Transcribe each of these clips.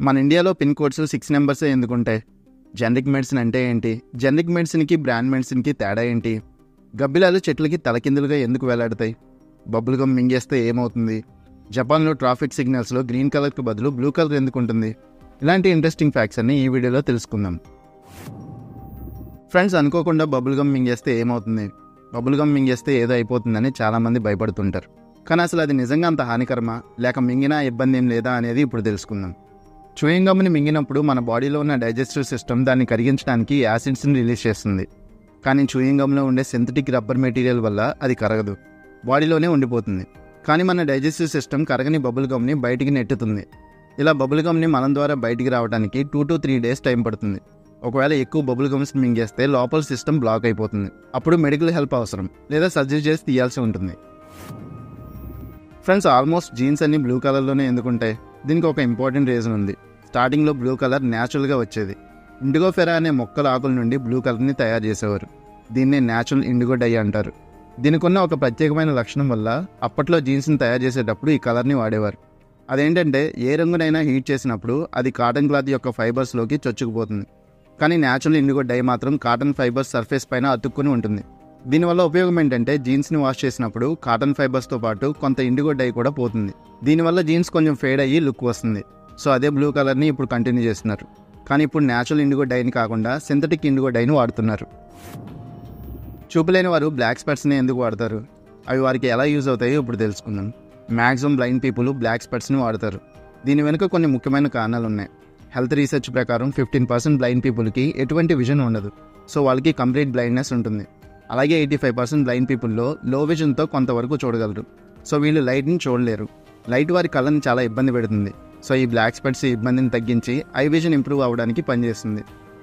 మన ఇండియాలో pin codes six నెంబర్సే ఎందుకుంటాయి జనరిక్ మెడిసిన్ అంటే ఏంటి? జనరిక్ మెడిసిన్కి బ్రాండ్ మెడిసిన్కి తేడా ఏంటి? గబ్బిలాలు చెట్లకి తలకిందులుగా ఎందుకు వేలాడతాయి? బబుల్ గమ్ మింగేస్తే ఏమవుతుంది? జపాన్లో ట్రాఫిక్ సిగ్నల్స్లో గ్రీన్ కలర్కి బదులు బ్లూ కలర్ ఎందుకు ఉంటుంది? ఇలాంటి ఇంట్రెస్టింగ్ ఫ్యాక్ట్స్ అన్ని ఈ వీడియోలో తెలుసుకుందాం. ఫ్రెండ్స్ అనుకోకుండా బబుల్ గమ్ మింగేస్తే ఏమవుతుంది? బబుల్ గమ్ మింగేస్తే ఏదో అయిపోతుందని చాలామంది భయపడుతుంటారు. కానీ అసలు అది నిజంగా అంత హానికరమా? లేక మింగినా ఇబ్బంది ఏం లేదా అనేది ఇప్పుడు తెలుసుకుందాం. చూయింగ్ గమ్ని మింగినప్పుడు మన బాడీలో ఉన్న డైజెస్టివ్ సిస్టమ్ దాన్ని కరిగించడానికి యాసిడ్స్ని రిలీజ్ చేస్తుంది. కానీ చూయింగ్ గమ్లో ఉండే సింథటిక్ రబ్బర్ మెటీరియల్ వల్ల అది కరగదు. బాడీలోనే ఉండిపోతుంది. కానీ మన డైజెస్టివ్ సిస్టమ్ కరగని బబుల్ గమ్ని బయటికి నెట్టుతుంది. ఇలా బబుల్ గమ్ని మనం ద్వారా బయటికి రావడానికి two to three days time పడుతుంది. ఒకవేళ ఎక్కువ బబుల్ గమ్స్ మింగేస్తే లోపల సిస్టమ్ బ్లాక్ అయిపోతుంది. అప్పుడు మెడికల్ హెల్ప్ అవసరం. లేదా సర్జరీ చేసి తీయాల్సి ఉంటుంది. ఫ్రెండ్స్ ఆల్మోస్ట్ జీన్స్ అన్ని బ్లూ కలర్లోనే ఎందుకుంటాయి? దీనికి ఒక ఇంపార్టెంట్ రీజన్ ఉంది. స్టార్టింగ్లో బ్లూ కలర్ న్యాచురల్గా వచ్చేది. ఇండిగో ఫెరా అనే మొక్కల ఆకుల నుండి బ్లూ కలర్ని తయారు చేసేవారు. దీన్నే న్యాచురల్ ఇండిగో డై అంటారు. దీనికున్న ఒక ప్రత్యేకమైన లక్షణం వల్ల అప్పట్లో జీన్స్ని తయారు చేసేటప్పుడు ఈ కలర్ని వాడేవారు. అదేంటంటే ఏ రంగునైనా హీట్ చేసినప్పుడు అది కాటన్ క్లాత్ యొక్క ఫైబర్స్లోకి చొచ్చుకుపోతుంది. కానీ న్యాచురల్ ఇండిగో డై మాత్రం కాటన్ ఫైబర్స్ సర్ఫేస్ పైన అతుక్కుని ఉంటుంది. దీనివల్ల ఉపయోగం ఏంటంటే జీన్స్ని వాష్ చేసినప్పుడు కాటన్ ఫైబర్స్తో పాటు కొంత ఇండిగో డై కూడా పోతుంది. దీనివల్ల జీన్స్ కొంచెం ఫేడ్ అయ్యి లుక్ వస్తుంది. సో అదే బ్లూ కలర్ని ఇప్పుడు కంటిన్యూ చేస్తున్నారు. కానీ ఇప్పుడు న్యాచురల్ ఇండిగో డైని కాకుండా సింథటిక్ ఇండిగో డైని వాడుతున్నారు. చూపులేని వారు బ్లాక్ స్పెట్స్ని ఎందుకు వాడతారు? అవి వారికి ఎలా యూజ్ అవుతాయో ఇప్పుడు తెలుసుకుందాం. మ్యాక్సిమం బ్లైండ్ పీపుల్ బ్లాక్ స్పెట్స్ని వాడతారు. దీని వెనుక కొన్ని ముఖ్యమైన కారణాలు ఉన్నాయి. హెల్త్ రీసెర్చ్ ప్రకారం ఫిఫ్టీన్ పర్సెంట్ బ్లైండ్ పీపుల్కి ఎటువంటి విజన్ ఉండదు. సో వాళ్ళకి కంప్లీట్ బ్లైండ్నెస్ ఉంటుంది. అలాగే ఎయిటీ ఫైవ్ పర్సెంట్ బ్లైండ్ పీపుల్లో లో విజన్తో కొంతవరకు చూడగలరు. సో వీళ్ళు లైట్ని చూడలేరు. లైట్ వారి కళ్ళని చాలా ఇబ్బంది పెడుతుంది. సో ఈ బ్లాక్ స్పెట్స్ ఇబ్బందిని తగ్గించి ఐ విజన్ ఇంప్రూవ్ అవ్వడానికి పనిచేస్తుంది.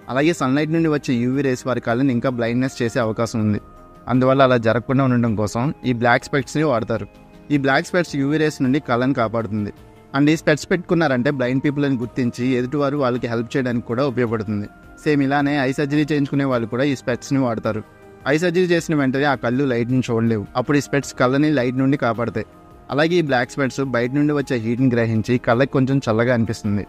అలాగే సన్లైట్ నుండి వచ్చే యూవీ రేస్ వారి కళ్ళని ఇంకా బ్లైండ్నెస్ చేసే అవకాశం ఉంది. అందువల్ల అలా జరగకుండా ఉండడం కోసం ఈ బ్లాక్ స్పెట్స్ని వాడతారు. ఈ బ్లాక్ స్పెట్స్ యూవీ రేస్ నుండి కళ్ళని కాపాడుతుంది. అండ్ ఈ స్పెట్స్ పెట్టుకున్నారంటే బ్లైండ్ పీపుల్ అని గుర్తించి ఎదుటివారు వాళ్ళకి హెల్ప్ చేయడానికి కూడా ఉపయోగపడుతుంది. సేమ్ ఇలానే ఐ సర్జరీ చేయించుకునే వాళ్ళు కూడా ఈ స్పెట్స్ని వాడతారు. ఐ సర్జరీ చేసిన వెంటనే ఆ కళ్ళు లైట్ని చూడలేవు. అప్పుడు ఈ స్పెట్స్ కళ్ళని లైట్ నుండి కాపాడతాయి. అలాగే ఈ బ్లాక్ స్పెట్స్ బయట నుండి వచ్చే హీట్ని గ్రహించి కళ్ళకి కొంచెం చల్లగా అనిపిస్తుంది.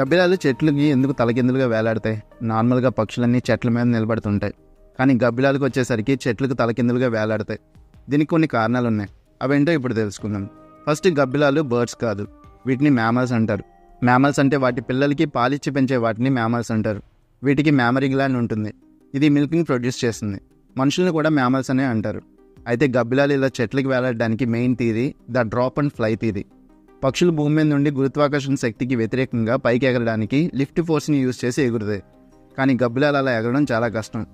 గబ్బిలాలు చెట్లకి ఎందుకు తలకిందులుగా వేలాడతాయి? నార్మల్గా పక్షులన్నీ చెట్ల మీద నిలబడుతుంటాయి. కానీ గబ్బిలాలకు వచ్చేసరికి చెట్లకు తలకిందులుగా వేలాడతాయి. దీనికి కొన్ని కారణాలు ఉన్నాయి అవేంటో ఇప్పుడు తెలుసుకుందాం. ఫస్ట్ గబ్బిలాలు బర్డ్స్ కాదు. వీటిని మ్యామల్స్ అంటారు. మ్యామల్స్ అంటే వాటి పిల్లలకి పాలిచ్చి పెంచే వాటిని మ్యామల్స్ అంటారు. వీటికి మ్యామరీ గ్లాండ్ ఉంటుంది. ఇది మిల్కింగ్ ప్రొడ్యూస్ చేస్తుంది మనుషుల్ని కూడా మ్యామల్స్ అనే అంటారు. అయితే గబ్బిలాలు ఇలా చెట్లకి వేలాడడానికి main theory the drop and fly theory పక్షులు భూమి మీద నుండి గురుత్వాకర్షణ శక్తికి వ్యతిరేకంగా పైకి ఎగరడానికి లిఫ్ట్ ఫోర్స్ని యూజ్ చేసి ఎగురుతాయి కానీ గబ్బిలాలు అలా ఎగరడం చాలా కష్టం.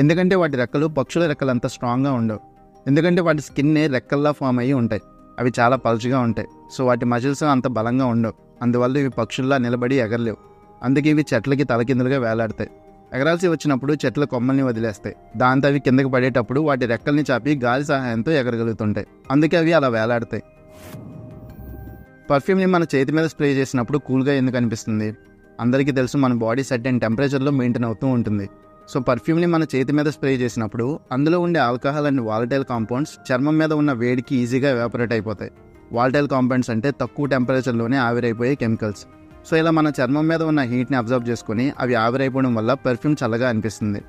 ఎందుకంటే వాటి రెక్కలు పక్షుల రెక్కలు అంత స్ట్రాంగ్గా ఉండవు. ఎందుకంటే వాటి స్కిన్నే రెక్కల్లా ఫామ్ అయ్యి ఉంటాయి. అవి చాలా పలుచుగా ఉంటాయి. సో వాటి మజిల్స్ అంత బలంగా ఉండవు. అందువల్ల ఇవి పక్షుల్లా నిలబడి ఎగరలేవు. అందుకే ఇవి చెట్లకి తలకిందులుగా వేలాడతాయి. ఎగరాల్సి వచ్చినప్పుడు చెట్ల కొమ్మల్ని వదిలేస్తాయి. దాంతో అవి కిందకి పడేటప్పుడు వాటి రెక్కల్ని చాపి గాలి సహాయంతో ఎగరగలుగుతుంటాయి. అందుకే అవి అలా వేలాడతాయి. పర్ఫ్యూమ్ని మన చేతి మీద స్ప్రే చేసినప్పుడు కూల్గా ఎందుకు అనిపిస్తుంది? అందరికీ తెలుసు మన బాడీ సెట్ అండ్ టెంపరేచర్లో మెయింటైన్ అవుతూ ఉంటుంది. సో పర్ఫ్యూమ్ని మన చేతి మీద స్ప్రే చేసినప్పుడు అందులో ఉండే ఆల్కహాల్ అండ్ వాలటైల్ కాంపౌండ్స్ చర్మం మీద ఉన్న వేడికి ఈజీగా ఎవాపరేట్ అయిపోతాయి. వాలటైల్ కాంపౌండ్స్ అంటే తక్కువ టెంపరేచర్లోనే ఆవిరైపోయే కెమికల్స్. సో ఇలా మన చర్మం మీద ఉన్న హీట్ని అబ్జర్వ్ చేసుకుని అవి ఆవిరైపోవడం వల్ల పెర్ఫ్యూమ్ చల్లగా అనిపిస్తుంది.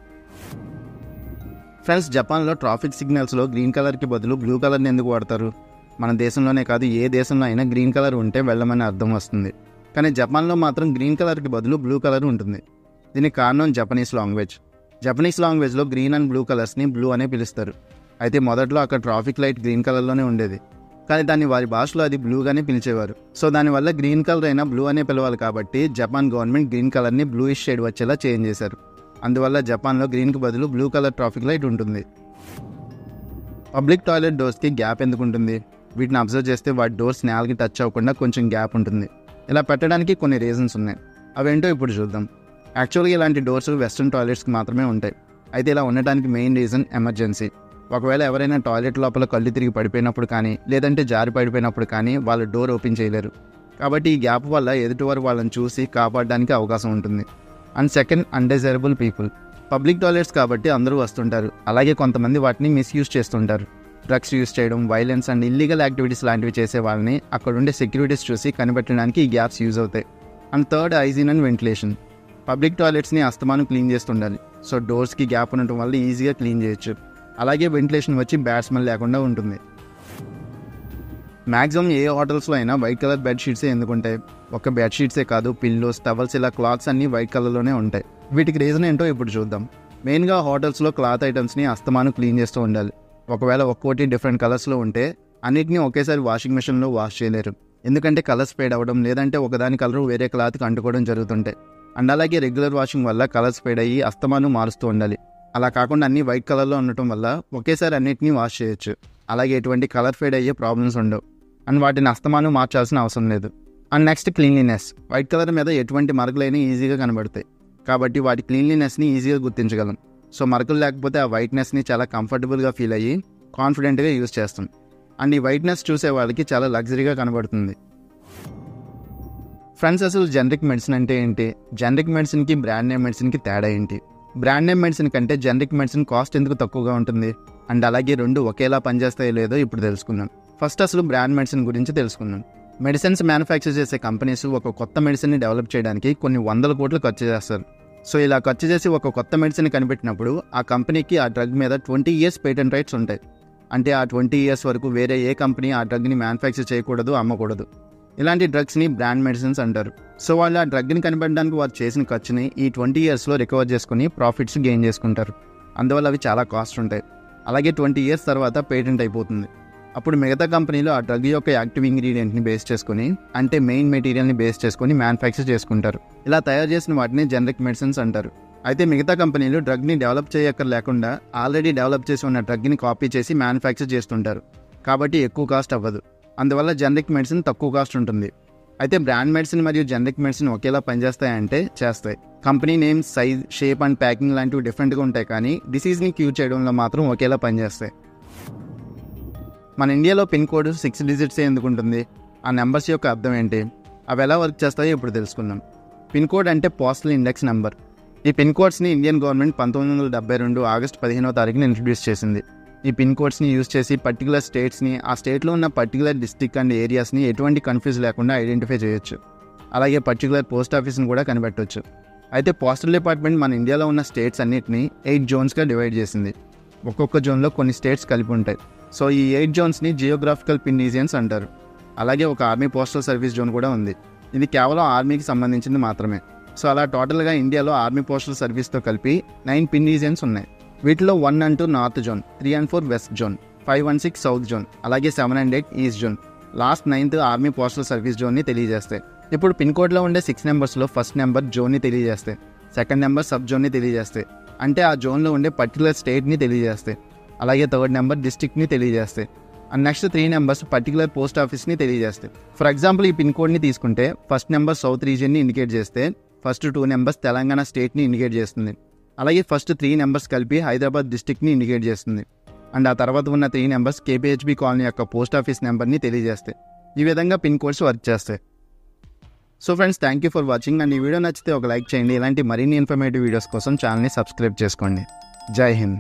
ఫ్రెండ్స్ జపాన్లో ట్రాఫిక్ సిగ్నల్స్లో గ్రీన్ కలర్కి బదులు బ్లూ కలర్ని ఎందుకు వాడతారు? మన దేశంలోనే కాదు ఏ దేశంలో అయినా గ్రీన్ కలర్ ఉంటే వెళ్ళమని అర్థం వస్తుంది. కానీ జపాన్లో మాత్రం గ్రీన్ కలర్కి బదులు బ్లూ కలర్ ఉంటుంది. దీనికి కారణం జపనీస్ లాంగ్వేజ్ జపనీస్ లాంగ్వేజ్లో గ్రీన్ అండ్ బ్లూ కలర్స్ని బ్లూ అనే పిలుస్తారు. అయితే మొదట్లో అక్కడ ట్రాఫిక్ లైట్ గ్రీన్ కలర్లోనే ఉండేది. కానీ దాన్ని వారి భాషలో అది బ్లూగానే పిలిచేవారు. సో దానివల్ల గ్రీన్ కలర్ అయినా బ్లూ అనే పిలవాలి కాబట్టి జపాన్ గవర్నమెంట్ గ్రీన్ కలర్ని బ్లూయిష్ షేడ్ వచ్చేలా చేంజ్ చేశారు. అందువల్ల జపాన్లో గ్రీన్కి బదులు బ్లూ కలర్ ట్రాఫిక్ లైట్ ఉంటుంది. పబ్లిక్ టాయిలెట్ డోర్స్కి గ్యాప్ ఎందుకు ఉంటుంది వీటిని అబ్జర్వ్ చేస్తే వాటి డోర్స్ నేలకి టచ్ అవ్వకుండా కొంచెం గ్యాప్ ఉంటుంది. ఇలా పెట్టడానికి కొన్ని రీజన్స్ ఉన్నాయి. అవేంటో ఇప్పుడు చూద్దాం. యాక్చువల్గా ఇలాంటి డోర్స్ వెస్ట్రన్ టాయిలెట్స్కి మాత్రమే ఉంటాయి. అయితే ఇలా ఉండటానికి మెయిన్ రీజన్ ఎమర్జెన్సీ ఒకవేళ ఎవరైనా టాయిలెట్ లోపల కళ్ళు తిరిగి పడిపోయినప్పుడు కానీ లేదంటే జారి పడిపోయినప్పుడు కానీ వాళ్ళు డోర్ ఓపెన్ చేయలేరు. కాబట్టి ఈ గ్యాప్ వల్ల ఎదుటివారు వాళ్ళని చూసి కాపాడడానికి అవకాశం ఉంటుంది. And second undesirable people public toilets కాబట్టి అందరూ వస్తుంటారు. అలాగే కొంతమంది వాటిని మిస్యూజ్ చేస్తుంటారు. డ్రగ్స్ యూస్ చేయడం వైలెన్స్ అండ్ ఇల్లీగల్ యాక్టివిటీస్ లాంటివి చేసే వాళ్ళని అక్కడ ఉండే సెక్యూరిటీస్ చూసి కనిపెట్టడానికి ఈ గ్యాప్స్ యూజ్ అవుతాయి. And third hygiene and ventilation public టాయిలెట్స్ని అస్తమానం క్లీన్ చేస్తుండాలి. సో డోర్స్కి గ్యాప్ ఉండటం వల్ల ఈజీగా క్లీన్ చేయొచ్చు. అలాగే వెంటిలేషన్ వచ్చి బ్యాడ్ స్మెల్ లేకుండా ఉంటుంది. మ్యాక్సిమం ఏ హోటల్స్లో అయినా వైట్ కలర్ బెడ్ షీట్సే ఎందుకుంటాయి? ఒక బెడ్ షీట్సే కాదు పిల్లోస్ టవల్స్ ఇలా క్లాత్స్ అన్నీ వైట్ కలర్లోనే ఉంటాయి. వీటికి రీజన్ ఏంటో ఇప్పుడు చూద్దాం. మెయిన్గా హోటల్స్లో క్లాత్ ఐటమ్స్ని అస్తమానం క్లీన్ చేస్తూ ఉండాలి. ఒకవేళ ఒక్కోటి డిఫరెంట్ కలర్స్లో ఉంటే అన్నిటినీ ఒకేసారి వాషింగ్ మెషిన్లో వాష్ చేయలేరు. ఎందుకంటే కలర్స్ ఫేడ్ అవ్వడం లేదంటే ఒకదాని కలర్ వేరే క్లాత్కి అంటుకోవడం జరుగుతుంటాయి. అండ్ అలాగే రెగ్యులర్ వాషింగ్ వల్ల కలర్స్ ఫేడ్ అయ్యి అస్తమానం మారుస్తూ ఉండాలి. అలా కాకుండా అన్ని వైట్ కలర్లో ఉండటం వల్ల ఒకేసారి అన్నిటినీ వాష్ చేయొచ్చు. అలాగే ఎటువంటి కలర్ ఫేడ్ అయ్యే ప్రాబ్లమ్స్ ఉండవు. అండ్ వాటిని అస్తమానం మార్చాల్సిన అవసరం లేదు. And next cleanliness. White colour మీద ఎటువంటి మరకలైనా ఈజీగా కనబడతాయి. కాబట్టి వాటి క్లీన్లీనెస్ని ఈజీగా గుర్తించగలం. సో మరకలు లేకపోతే ఆ వైట్నెస్ని చాలా కంఫర్టబుల్గా ఫీల్ అయ్యి కాన్ఫిడెంట్గా యూజ్ చేస్తాం. అండ్ ఈ వైట్నెస్ చూసే వాళ్ళకి చాలా లగ్జరీగా కనబడుతుంది. ఫ్రెండ్స్ అసలు జనరిక్ మెడిసిన్ అంటే ఏంటి? జనరిక్ మెడిసిన్కి బ్రాండ్ నేమ్ మెడిసిన్కి తేడా ఏంటి? బ్రాండ్ నేమ్ మెడిసిన్ కంటే జనరిక్ మెడిసిన్ కాస్ట్ ఎందుకు తక్కువగా ఉంటుంది? అండ్ అలాగే రెండు ఒకేలా పనిచేస్తాయో లేదో ఇప్పుడు తెలుసుకుందాం. ఫస్ట్ అసలు బ్రాండ్ మెడిసిన్ గురించి తెలుసుకుందాం. మెడిసిన్స్ మ్యానుఫ్యాక్చర్ చేసే కంపెనీస్ ఒక కొత్త మెడిసిన్ని డెవలప్ చేయడానికి కొన్ని వందల కోట్లు ఖర్చు చేస్తారు. సో ఇలా ఖర్చు చేసి ఒక కొత్త మెడిసిన్ కనిపెట్టినప్పుడు ఆ కంపెనీకి ఆ డ్రగ్ మీద ట్వంటీ ఇయర్స్ పేటెంట్ రైట్స్ ఉంటాయి. అంటే ఆ ట్వంటీ ఇయర్స్ వరకు వేరే ఏ కంపెనీ ఆ డ్రగ్ని మ్యానుఫ్యాక్చర్ చేయకూడదు అమ్మకూడదు. ఇలాంటి డ్రగ్స్ని బ్రాండ్ మెడిసిన్స్ అంటారు. సో వాళ్ళు ఆ డ్రగ్ని కనిపెట్టడానికి వారు చేసిన ఖర్చుని ఈ ట్వంటీ ఇయర్స్లో రికవర్ చేసుకుని ప్రాఫిట్స్ గెయిన్ చేసుకుంటారు. అందువల్ల అవి చాలా కాస్ట్ ఉంటాయి. అలాగే ట్వంటీ ఇయర్స్ తర్వాత పేటెంట్ అయిపోతుంది. అప్పుడు మిగతా కంపెనీలు ఆ డ్రగ్ యొక్క యాక్టివ్ ఇంగ్రీడియంట్ని బేస్ చేసుకుని అంటే మెయిన్ మెటీరియల్ని బేస్ చేసుకుని మ్యానుఫ్యాక్చర్ చేసుకుంటారు. ఇలా తయారు చేసిన వాటిని జనరిక్ మెడిసిన్స్ అంటారు. అయితే మిగతా కంపెనీలు డ్రగ్ని డెవలప్ చేయక్కర్ లేకుండా ఆల్రెడీ డెవలప్ చేసి ఉన్న డ్రగ్ని కాపీ చేసి మ్యానుఫ్యాక్చర్ చేస్తుంటారు. కాబట్టి ఎక్కువ కాస్ట్ అవ్వదు. అందువల్ల జనరిక్ మెడిసిన్ తక్కువ కాస్ట్ ఉంటుంది. అయితే బ్రాండ్ మెడిసిన్ మరియు జనరిక్ మెడిసిన్ ఒకేలా పనిచేస్తాయంటే చేస్తాయి. Company name size shape and packing లాంటివి డిఫరెంట్గా ఉంటాయి కానీ డిసీజ్ని క్యూర్ చేయడంలో మాత్రం ఒకేలా పనిచేస్తాయి. మన ఇండియాలో పిన్ కోడ్ సిక్స్ డిజిట్స్ ఎందుకు ఉంటుంది? ఆ నెంబర్స్ యొక్క అర్థం ఏంటి? అవి ఎలా వర్క్ చేస్తాయో ఇప్పుడు తెలుసుకుందాం. పిన్ కోడ్ అంటే పోస్టల్ ఇండెక్స్ నెంబర్ ఈ పిన్ కోడ్స్ని ఇండియన్ గవర్నమెంట్ పంతొమ్మిది వందల డెబ్బై రెండు ఆగస్ట్ పదిహేనో తారీఖున ఇంట్రడ్యూస్ చేసింది. ఈ పిన్ కోడ్స్ని యూజ్ చేసి పర్టికులర్ స్టేట్స్ని ఆ స్టేట్లో ఉన్న పర్టికులర్ డిస్టిక్ అండ్ ఏరియాస్ని ఎటువంటి కన్ఫ్యూజ్ లేకుండా ఐడెంటిఫై చేయొచ్చు. అలాగే పర్టికులర్ పోస్ట్ ఆఫీస్ని కూడా కనిపెట్టవచ్చు అయితే పోస్టల్ డిపార్ట్మెంట్ మన ఇండియాలో ఉన్న స్టేట్స్ అన్నిటిని ఎయిట్ జోన్స్గా డివైడ్ చేసింది. ఒక్కొక్క జోన్లో కొన్ని స్టేట్స్ కలిపి ఉంటాయి. సో ఈ ఎయిట్ జోన్స్ని జియోగ్రాఫికల్ పిన్ రీజియన్స్ అంటారు. అలాగే ఒక ఆర్మీ పోస్టల్ సర్వీస్ జోన్ కూడా ఉంది. ఇది కేవలం ఆర్మీకి సంబంధించింది మాత్రమే. సో అలా టోటల్గా ఇండియాలో ఆర్మీ పోస్టల్ సర్వీస్తో కలిపి నైన్ పిన్ రీజియన్స్ ఉన్నాయి. వీటిలో one and two north zone three and four west zone five and six south zone అలాగే seven and eight east zone. Last ninth army postal service జోన్ని తెలియజేస్తాయి ఇప్పుడు pin కోడ్లో ఉండే six నెంబర్స్లో first number జోన్ని తెలియజేస్తాయి సెకండ్ నెంబర్ సబ్ జోన్ని తెలియజేస్తాయి అంటే ఆ జోన్లో ఉండే పర్టికులర్ స్టేట్ని తెలియజేస్తాయి అలాగే థర్డ్ నెంబర్ డిస్ట్రిక్ట్ని తెలియజేస్తాయి and next three numbers particular post ఆఫీస్ని తెలియజేస్తాయి ఫర్ ఎగ్జాంపుల్ ఈ పిన్ కోడ్ని తీసుకుంటే ఫస్ట్ నెంబర్ సౌత్ రీజియన్ని ఇండికేట్ చేస్తే ఫస్ట్ టూ నెంబర్స్ తెలంగాణ స్టేట్ని ఇండికేట్ చేస్తుంది. అలాగే ఫస్ట్ త్రీ నెంబర్స్ కలిపి హైదరాబాద్ డిస్టిక్ని ఇండికేట్ చేస్తుంది. అండ్ ఆ తర్వాత ఉన్న త్రీ నెంబర్స్ కేపీహెచ్బి కాలనీ యొక్క పోస్ట్ ఆఫీస్ నెంబర్ని తెలియజేస్తాయి. ఈ విధంగా పిన్ కోడ్స్ వర్క్ చేస్తాయి. So friends thank you for watching and ఈ వీడియో నచ్చితే ఒక లైక్ చేయండి. ఇలాంటి మరిన్ని ఇన్ఫర్మేటివ్ వీడియోస్ కోసం ఛానల్ని సబ్స్క్రైబ్ చేసుకోండి. జై హింద్.